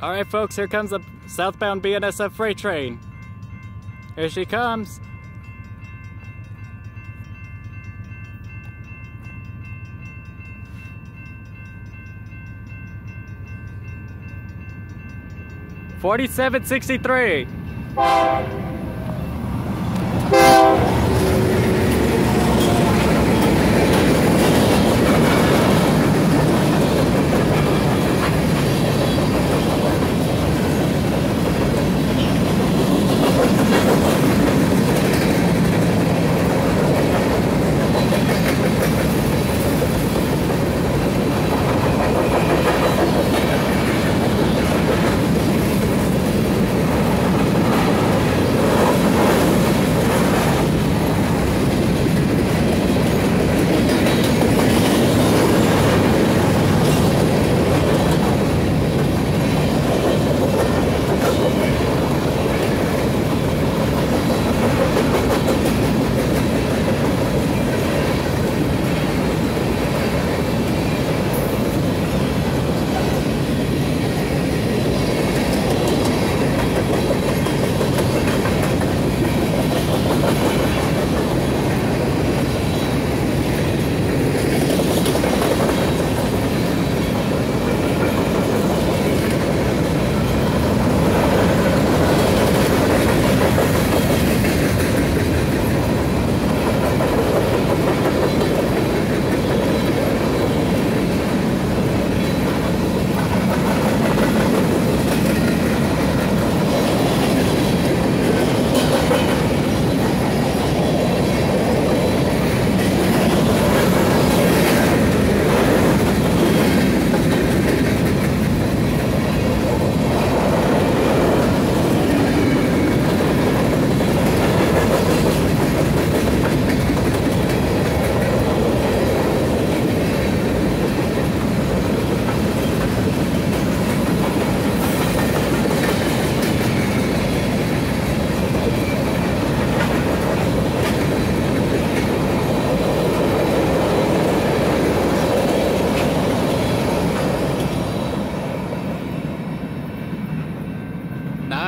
All right, folks, here comes a southbound BNSF freight train. Here she comes. Forty-seven sixty-three.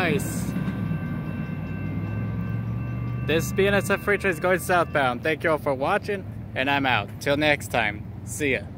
Nice. This BNSF freight train is going southbound. Thank you all for watching, and I'm out. Till next time. See ya.